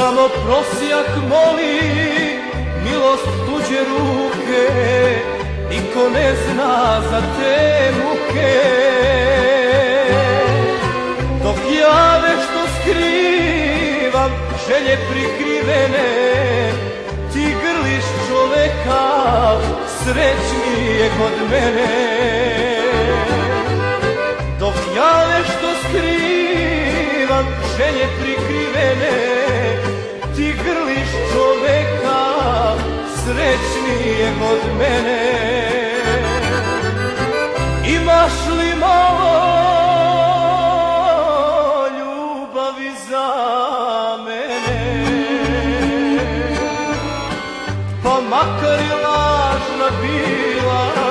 Samo prosjak moli milost tuđe ruke. Niko ne zna za te muke. Dok ja nešto skrivam želje prikrivene Ti grliš čoveka srećnijeg od mene. Dok ja nešto skrivam želje prikrivene Ti grliš čoveka srećnijeg od mene. Imaš li malo ljubavi za mene? Pa makar i lažna bila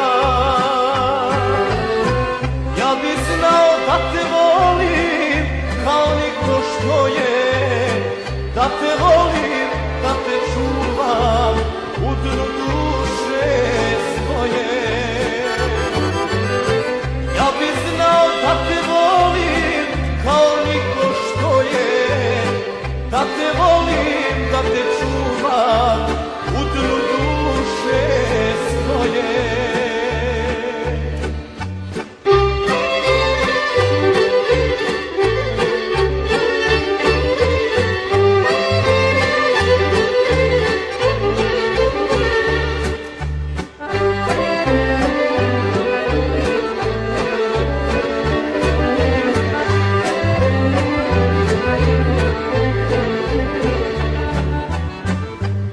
Da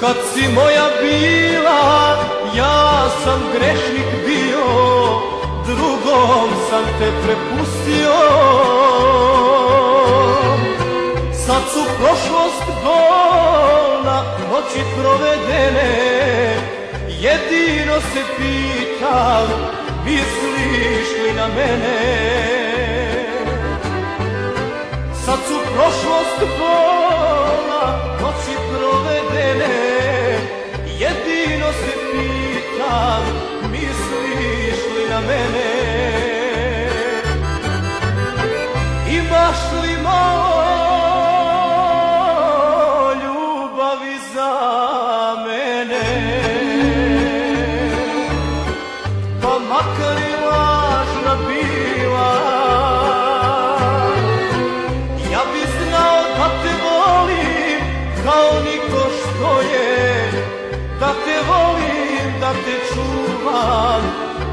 Kad si moja bila, ja sam grešnik bio, drugom sam te prepustio. Sad su prošlost bolna, noći provedene, jedino se pitam, misliš li na mene? Sad su prošlost bolna, noći provedene pitam, misliš li na mene? Imaš li malo da te čuvam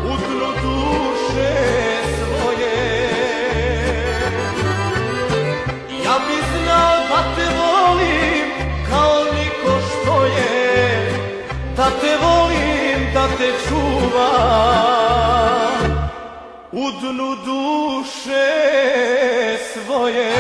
u dnu duše svoje. Ja bi znao da te volim kao niko što je Da te volim, da te čuvam u dnu duše svoje